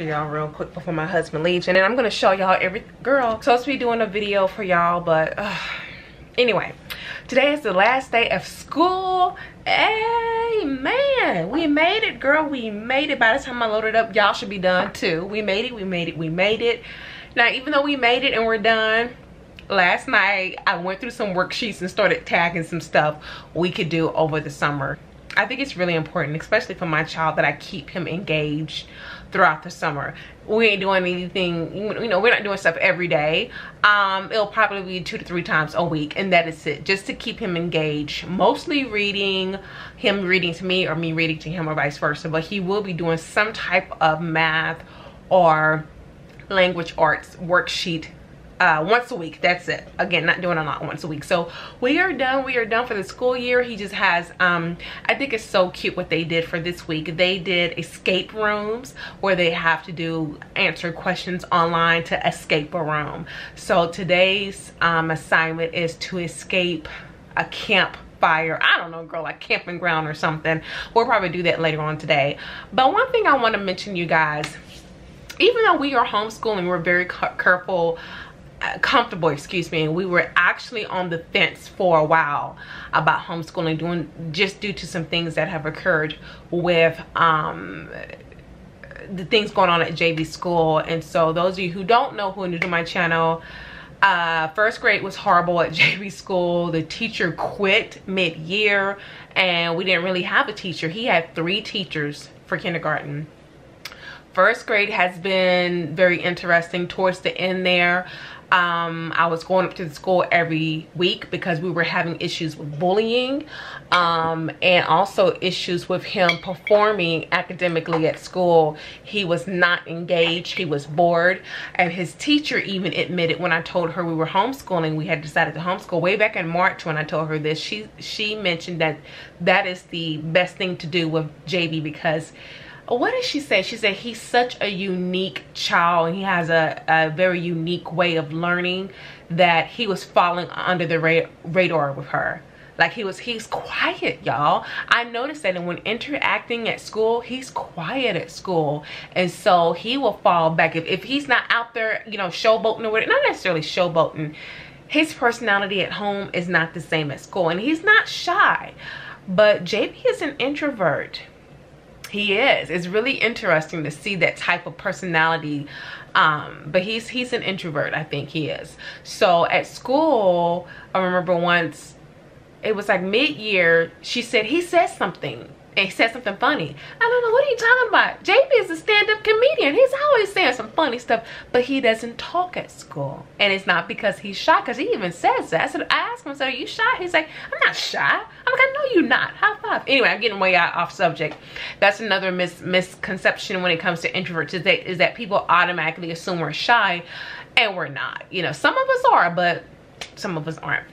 y'all real quick before my husband leaves. And then I'm gonna show y'all every, girl, supposed to be doing a video for y'all, but uh, anyway. Today is the last day of school. Hey, man, we made it, girl. We made it. By the time I loaded up, y'all should be done too. We made it, we made it, we made it. Now, even though we made it and we're done, last night I went through some worksheets and started tagging some stuff we could do over the summer. I think it's really important, especially for my child, that I keep him engaged throughout the summer. We ain't doing anything, you know, we're not doing stuff every day. Um, it'll probably be two to three times a week, and that is it, just to keep him engaged. Mostly reading, him reading to me or me reading to him or vice versa, but he will be doing some type of math or language arts worksheet uh, once a week. That's it. Again not doing a lot once a week. So we are done. We are done for the school year. He just has um i think it's so cute what they did for this week. They did escape rooms where they have to do answer questions online to escape a room. So today's um assignment is to escape a camp fire i don't know girl like camping ground or something. We'll probably do that later on today. But one thing i want to mention you guys even though we are homeschooling we're very careful comfortable excuse me and we were actually on the fence for a while about homeschooling doing just due to some things that have occurred with um the things going on at JB school. And so those of you who don't know who are new to my channel uh, first grade was horrible at JB school. The teacher quit mid-year and we didn't really have a teacher. He had three teachers for kindergarten. First grade has been very interesting towards the end there um, I was going up to the school every week because we were having issues with bullying um, and also issues with him performing academically at school. He was not engaged, he was bored, and his teacher even admitted when I told her we were homeschooling, we had decided to homeschool way back in March when I told her this, she, she mentioned that that is the best thing to do with JB because what did she say? She said he's such a unique child and he has a, a very unique way of learning that he was falling under the ra radar with her. Like he was, he's quiet, y'all. I noticed that and when interacting at school, he's quiet at school. And so he will fall back. If, if he's not out there, you know, showboating or whatever, not necessarily showboating, his personality at home is not the same at school. And he's not shy. But JB is an introvert he is. It's really interesting to see that type of personality um, but he's he's an introvert i think he is. So at school i remember once it was like mid-year she said he says something and said something funny. I don't know, what are you talking about? JB is a stand-up comedian. He's always saying some funny stuff, but he doesn't talk at school. And it's not because he's shy, because he even says that. I, said, I asked him, so are you shy? He's like, I'm not shy. I'm like, I know you're not. High five. Anyway, I'm getting way off subject. That's another mis misconception when it comes to introverts is that, is that people automatically assume we're shy, and we're not. You know, some of us are, but some of us aren't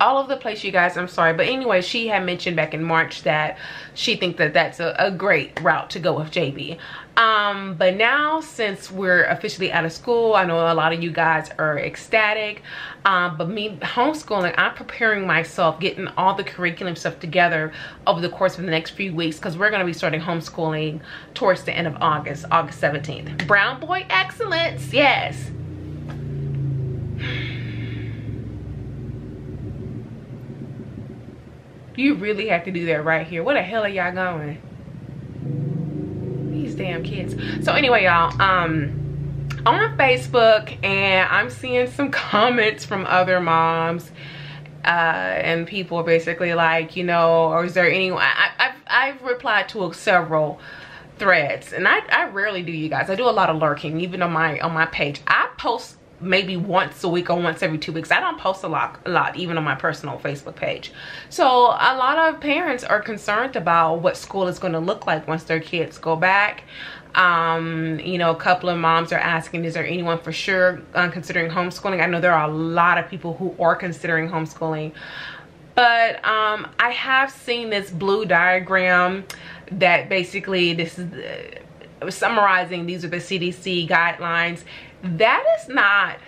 all over the place you guys. I'm sorry. But anyway she had mentioned back in march that she thinks that that's a, a, great route to go with jb um but now since we're officially out of school i know a lot of you guys are ecstatic. Um but me homeschooling i'm preparing myself getting all the curriculum stuff together over the course of the next few weeks because we're going to be starting homeschooling towards the end of august august 17th brown boy excellence yes You really have to do that right here. Where the hell are y'all going? These damn kids. So anyway, y'all, um, on Facebook and I'm seeing some comments from other moms uh, and people basically like, you know, or is there anyone, I, I've, I've replied to several threads and I, I rarely do you guys. I do a lot of lurking even on my, on my page. I post maybe once a week or once every two weeks. I don't post a lot, a lot, even on my personal Facebook page. So a lot of parents are concerned about what school is going to look like once their kids go back. Um, you know, a couple of moms are asking, is there anyone for sure uh, considering homeschooling? I know there are a lot of people who are considering homeschooling. But um, I have seen this blue diagram that basically this is uh, summarizing these are the CDC guidelines that is not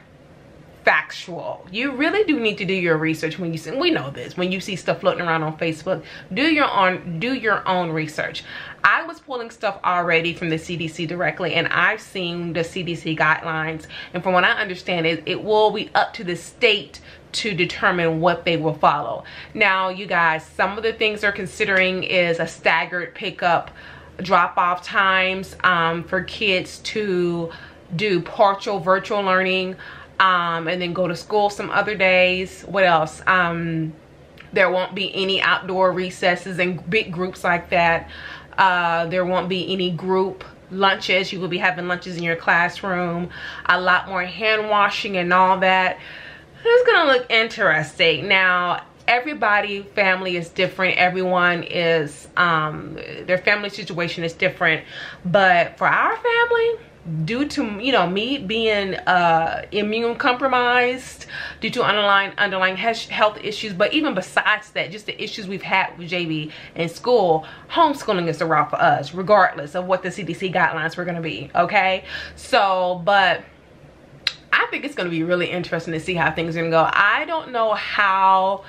factual. You really do need to do your research when you see, we know this, when you see stuff floating around on Facebook, do your own, do your own research. I was pulling stuff already from the CDC directly and I've seen the CDC guidelines and from what I understand it, it will be up to the state to determine what they will follow. Now you guys, some of the things they're considering is a staggered pickup drop off times um, for kids to do partial virtual learning um, and then go to school some other days. What else? Um, there won't be any outdoor recesses and big groups like that. Uh, there won't be any group lunches. You will be having lunches in your classroom. A lot more hand washing and all that. It's gonna look interesting. Now, everybody family is different everyone is um their family situation is different but for our family due to you know me being uh immune compromised due to underlying underlying health issues but even besides that just the issues we've had with jb in school homeschooling is the route for us regardless of what the cdc guidelines were going to be okay? So but i think it's going to be really interesting to see how things are going to go. I don't know how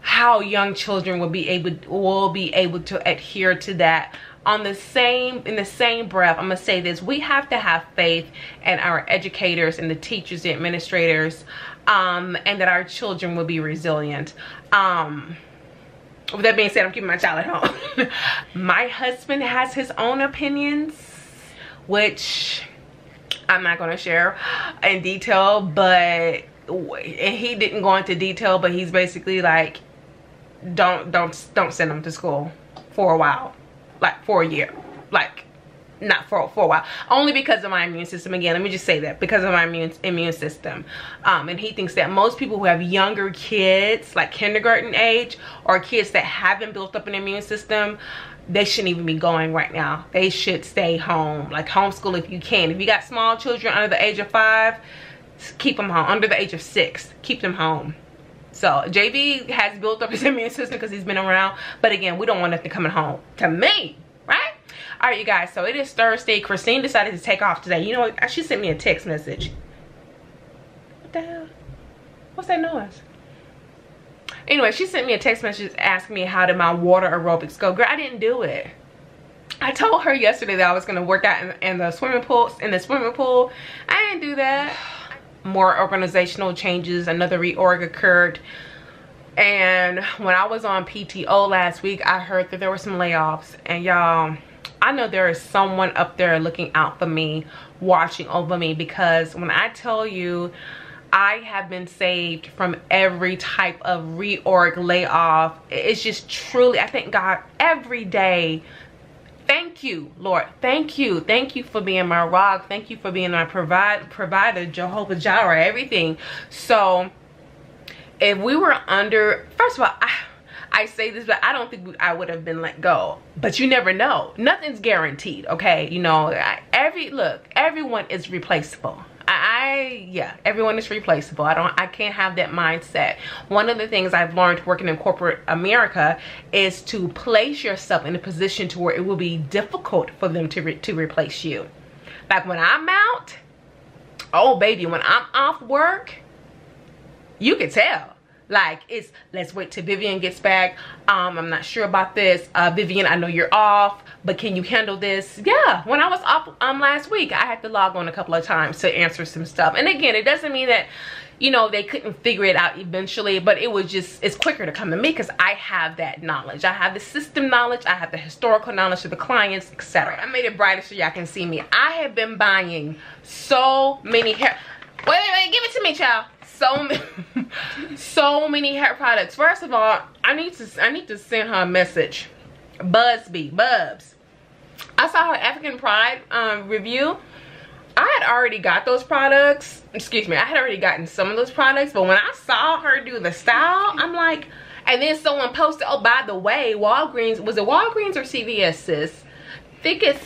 how young children will be able will be able to adhere to that on the same in the same breath i'm gonna say this. We have to have faith in our educators and the teachers the administrators um, and that our children will be resilient. Um, with that being said i'm keeping my child at home. My husband has his own opinions which i'm not to share in detail but and he didn't go into detail but he's basically like don't don't don't send them to school for a while like for a year. Like not for, for a while. Only because of my immune system. Again let me just say that. Because of my immune immune system. Um, and he thinks that most people who have younger kids like kindergarten age or kids that haven't built up an immune system they shouldn't even be going right now. They should stay home. Like homeschool if you can. If you got small children under the age of five keep them home. Under the age of six keep them home so JB has built up his immune system because he's been around. But again, we don't want nothing coming home to me, right? All right, you guys. So it is Thursday. Christine decided to take off today. You know what? She sent me a text message. What the hell? What's that noise? Anyway, she sent me a text message asking me how did my water aerobics go. Girl, I didn't do it. I told her yesterday that I was going to work out in, in the swimming pool. In the swimming pool, I didn't do that more organizational changes another reorg occurred and when i was on pto last week i heard that there were some layoffs and y'all i know there is someone up there looking out for me watching over me because when i tell you I have been saved from every type of reorg layoff. It's just truly, I thank God every day thank you lord thank you thank you for being my rock thank you for being my provide provider jehovah jireh everything so if we were under first of all i I say this, but I don't think I would have been let go. But you never know. Nothing's guaranteed, okay? You know, every look, everyone is replaceable. I yeah, everyone is replaceable. I don't I can't have that mindset. One of the things I've learned working in corporate America is to place yourself in a position to where it will be difficult for them to re to replace you. Like when I'm out, oh baby, when I'm off work, you can tell like it's let's wait till vivian gets back. Um i'm not sure about this. Uh vivian i know you're off but can you handle this? Yeah when i was off um last week i had to log on a couple of times to answer some stuff. And again it doesn't mean that you know they couldn't figure it out eventually but it was just it's quicker to come to me because i have that knowledge. I have the system knowledge. I have the historical knowledge of the clients etc i made it brighter so y'all can see me. I have been buying so many hair wait wait wait give it to me child so many so many hair products. First of all i need to i need to send her a message. Busby bubs. I saw her african pride um, review. I had already got those products excuse me i had already gotten some of those products but when i saw her do the style i'm like and then someone posted oh by the way walgreens was it walgreens or cvs sis? I think it's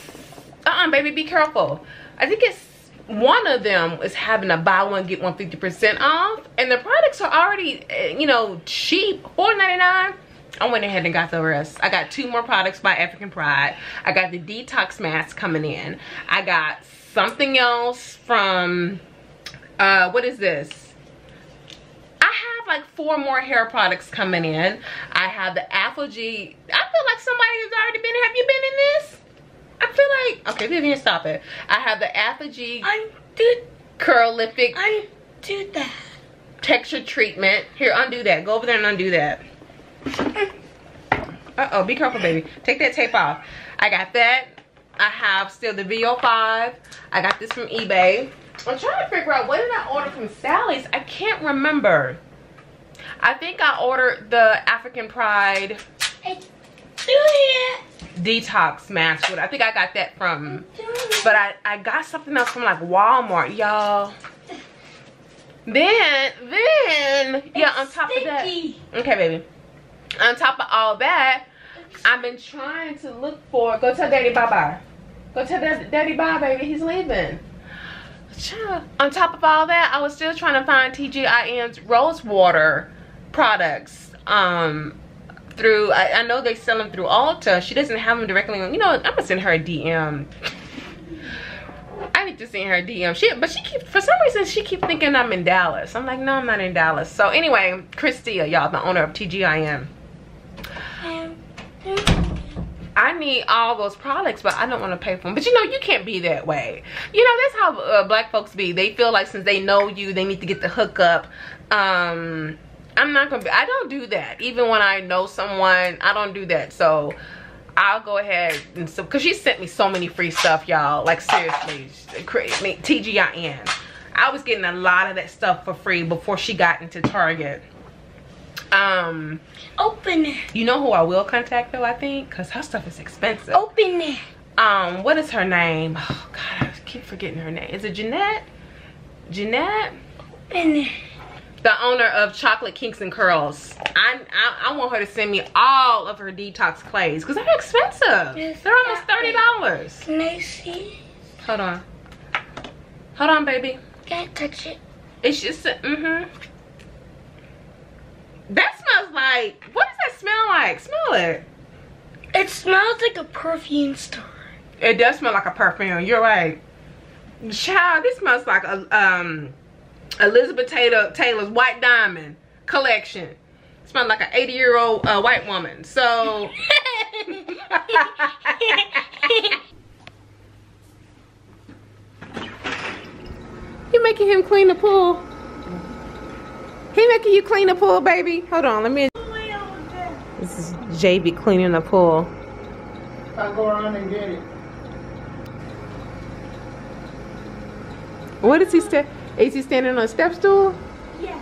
uh-uh baby be careful. I think it's one of them is having a buy one get one 50 percent off and the products are already eh, you know cheap 4.99 I went ahead and got the rest. I got two more products by African Pride. I got the detox mask coming in. I got something else from Uh, what is this? I have like four more hair products coming in. I have the Afro. I feel like somebody has already been. Have you been in this? I feel like. Okay, Vivian, stop it. I have the G. Undo. Curlific. Undo that. Texture treatment. Here, undo that. Go over there and undo that. Uh-oh, be careful, baby. Take that tape off. I got that. I have still the VO5. I got this from eBay. I'm trying to figure out what did I order from Sally's. I can't remember. I think I ordered the African Pride detox mask. I think I got that from, but I, I got something else from like Walmart, y'all. Then, then, yeah, on top of that. Okay, baby. On top of all that, I've been trying to look for, go tell daddy bye-bye. Go tell daddy bye, baby, he's leaving. On top of all that, I was still trying to find TGIN's rose water products. Um, through, I, I know they sell them through Ulta. She doesn't have them directly. You know, I'm gonna send her a DM. I need to send her a DM. She, but she keep for some reason she keep thinking I'm in Dallas. I'm like, no, I'm not in Dallas. So anyway, Chris-Tia, y'all, the owner of TGIN. I need all those products, but I don't want to pay for them. But you know, you can't be that way. You know, that's how uh, black folks be. They feel like since they know you, they need to get the hookup. Um, I'm not gonna be, I don't do that. Even when I know someone, I don't do that. So I'll go ahead and so, cause she sent me so many free stuff, y'all. Like seriously, TGIN. I was getting a lot of that stuff for free before she got into Target. Um, open it. You know who I will contact though? I think, cause her stuff is expensive. Open it. Um, what is her name? Oh God, I keep forgetting her name. Is it Jeanette? Jeanette? Open it the owner of Chocolate Kinks and Curls. I, I, I want her to send me all of her detox clays because they're expensive. Yes, they're almost thirty dollars. Can I see? Hold on. Hold on, baby. Can't touch it. It's just mm-hmm. That smells like what does that smell like? Smell it. It smells like a perfume store. It does smell like a perfume. You're right. Child, this smells like a um Elizabeth Taylor Taylor's White Diamond collection. Smells like an 80 year old uh, white woman. So. you making him clean the pool? He making you clean the pool, baby? Hold on, let me. This is JB cleaning the pool. I'll go around and get it. What What is he say? Is he standing on a step stool? Yeah.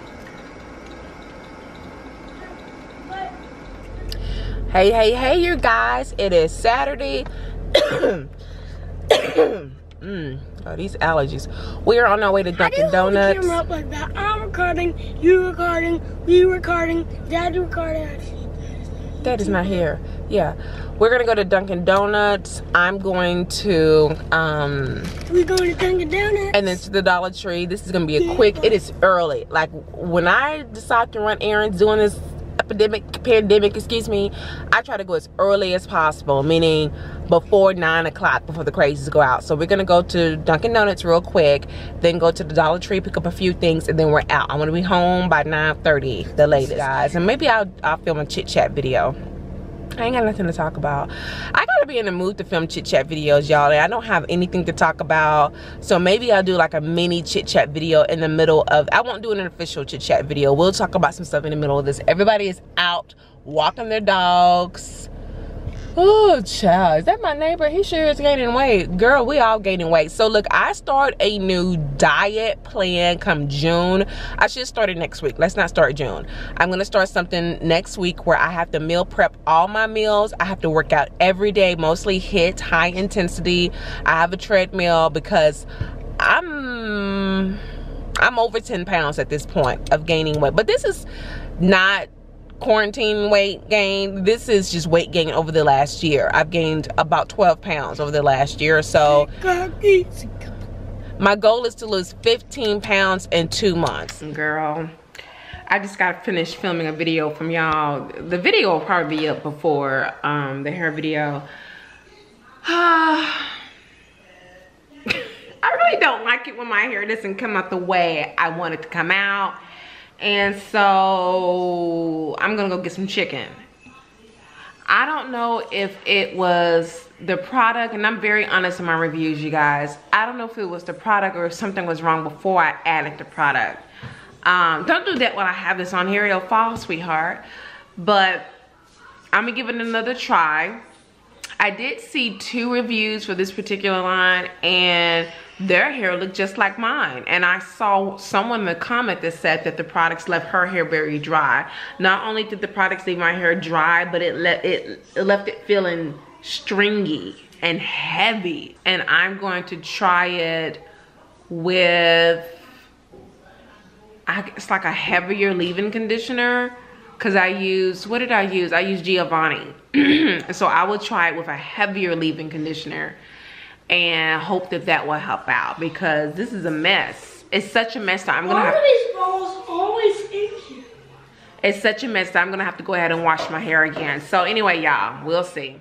Hey, hey, hey, you guys. It is Saturday. mm. Oh, these allergies. We are on our way to Dunkin' Donuts. camera up like that. I'm recording, you recording, we recording, dad recording. Dad is not here. Yeah. We're gonna go to Dunkin' Donuts. I'm going to um We're going to Dunkin' Donuts. And then to the Dollar Tree. This is gonna be a quick it is early. Like when I decide to run errands doing this epidemic pandemic excuse me i try to go as early as possible meaning before nine o'clock before the crazies go out. So we're gonna go to dunkin donuts real quick then go to the dollar tree pick up a few things and then we're out. I want to be home by 9 30 the latest guys. And maybe i'll i'll film a chit chat video I ain't got nothing to talk about. I gotta be in the mood to film chit chat videos, y'all. I don't have anything to talk about. So maybe I'll do like a mini chit chat video in the middle of, I won't do an official chit chat video. We'll talk about some stuff in the middle of this. Everybody is out walking their dogs Oh, child. Is that my neighbor? He sure is gaining weight. Girl, we all gaining weight. So, look, I start a new diet plan come June. I should start it next week. Let's not start June. I'm to start something next week where I have to meal prep all my meals. I have to work out every day, mostly hit high intensity. I have a treadmill because I'm... I'm over 10 pounds at this point of gaining weight. But this is not quarantine weight gain. This is just weight gain over the last year. I've gained about 12 pounds over the last year or so. My goal is to lose 15 pounds in two months. Girl, I just got finished filming a video from y'all. The video will probably be up before um, the hair video. I really don't like it when my hair doesn't come out the way I want it to come out. And so I'm gonna go get some chicken. I don't know if it was the product, and I'm very honest in my reviews, you guys. I don't know if it was the product or if something was wrong before I added the product. Um, don't do that while I have this on here, it'll fall, sweetheart. But I'm gonna give it another try. I did see two reviews for this particular line and their hair looked just like mine. And I saw someone in the comment that said that the products left her hair very dry. Not only did the products leave my hair dry, but it, let, it, it left it feeling stringy and heavy. And I'm going to try it with, I, it's like a heavier leave-in conditioner because I use, what did I use? I use Giovanni. so I will try it with a heavier leave-in conditioner and hope that that will help out because this is a mess. It's such a mess that I'm gonna Why have- are these balls always in here? It's such a mess that I'm gonna have to go ahead and wash my hair again. So anyway, y'all, we'll see.